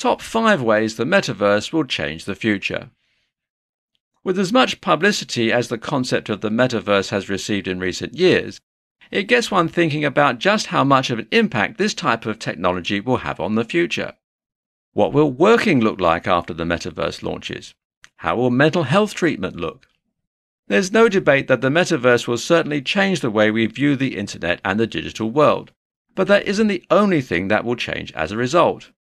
Top 5 ways the metaverse will change the future. With as much publicity as the concept of the metaverse has received in recent years, it gets one thinking about just how much of an impact this type of technology will have on the future. What will working look like after the metaverse launches? How will mental health treatment look? There's no debate that the metaverse will certainly change the way we view the internet and the digital world. But that isn't the only thing that will change as a result.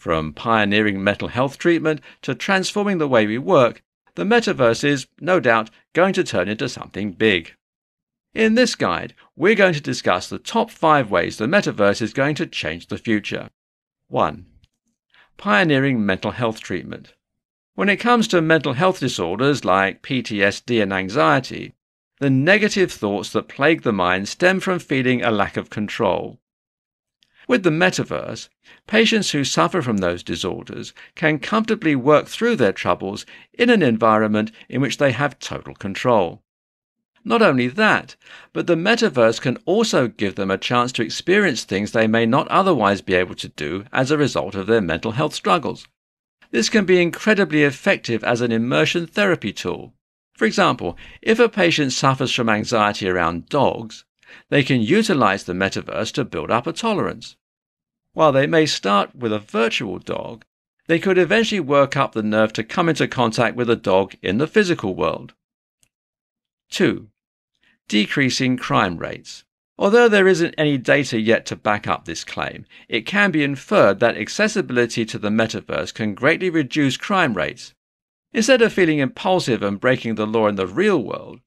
From pioneering mental health treatment to transforming the way we work, the metaverse is, no doubt, going to turn into something big. In this guide, we're going to discuss the top five ways the metaverse is going to change the future. 1. Pioneering mental health treatment. When it comes to mental health disorders like PTSD and anxiety, the negative thoughts that plague the mind stem from feeling a lack of control. With the metaverse, patients who suffer from those disorders can comfortably work through their troubles in an environment in which they have total control. Not only that, but the metaverse can also give them a chance to experience things they may not otherwise be able to do as a result of their mental health struggles. This can be incredibly effective as an immersion therapy tool. For example, if a patient suffers from anxiety around dogs, they can utilize the metaverse to build up a tolerance. While they may start with a virtual dog, they could eventually work up the nerve to come into contact with a dog in the physical world. 2. Decreasing crime rates. Although there isn't any data yet to back up this claim, it can be inferred that accessibility to the metaverse can greatly reduce crime rates. Instead of feeling impulsive and breaking the law in the real world,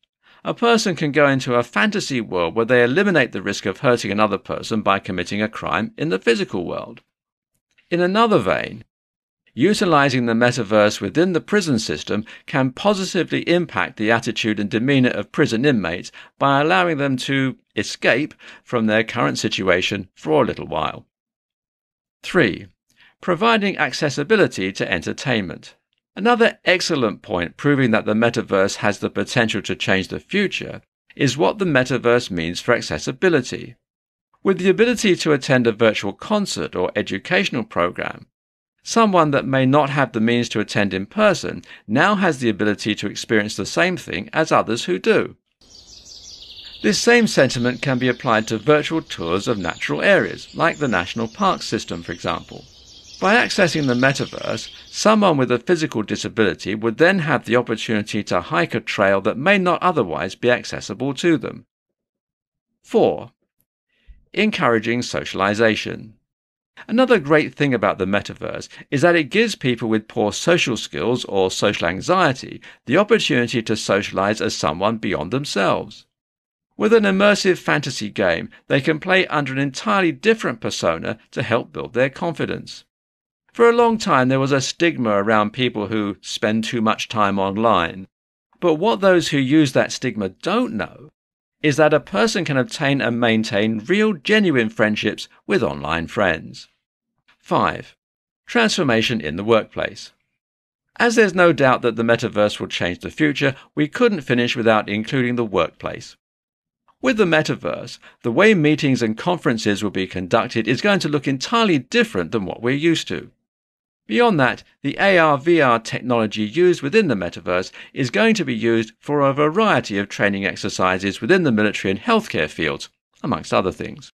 a person can go into a fantasy world where they eliminate the risk of hurting another person by committing a crime in the physical world. In another vein, utilizing the metaverse within the prison system can positively impact the attitude and demeanor of prison inmates by allowing them to escape from their current situation for a little while. 3. Providing accessibility to entertainment. Another excellent point proving that the metaverse has the potential to change the future is what the metaverse means for accessibility. With the ability to attend a virtual concert or educational program, someone that may not have the means to attend in person now has the ability to experience the same thing as others who do. This same sentiment can be applied to virtual tours of natural areas, like the national park system, for example. By accessing the metaverse, someone with a physical disability would then have the opportunity to hike a trail that may not otherwise be accessible to them. 4. Encouraging socialization. Another great thing about the metaverse is that it gives people with poor social skills or social anxiety the opportunity to socialize as someone beyond themselves. With an immersive fantasy game, they can play under an entirely different persona to help build their confidence. For a long time, there was a stigma around people who spend too much time online. But what those who use that stigma don't know is that a person can obtain and maintain real, genuine friendships with online friends. 5. Transformation in the workplace. As there's no doubt that the metaverse will change the future, we couldn't finish without including the workplace. With the metaverse, the way meetings and conferences will be conducted is going to look entirely different than what we're used to. Beyond that, the AR VR technology used within the metaverse is going to be used for a variety of training exercises within the military and healthcare fields, amongst other things.